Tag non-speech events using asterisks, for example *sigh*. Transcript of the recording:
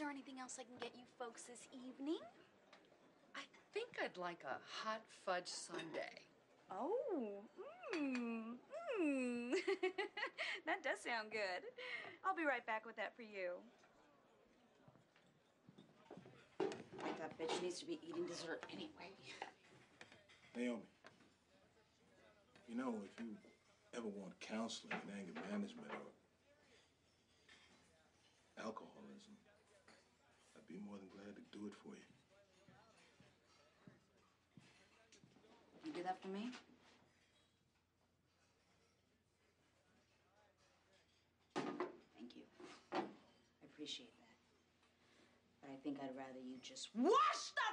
there anything else I can get you folks this evening? I think I'd like a hot fudge sundae. Oh, mmm, mmm. *laughs* that does sound good. I'll be right back with that for you. That bitch needs to be eating dessert anyway. Naomi, you know, if you ever want counseling in anger management or alcoholism, I'd be more than glad to do it for you. You do that for me? Thank you. I appreciate that. But I think I'd rather you just wash the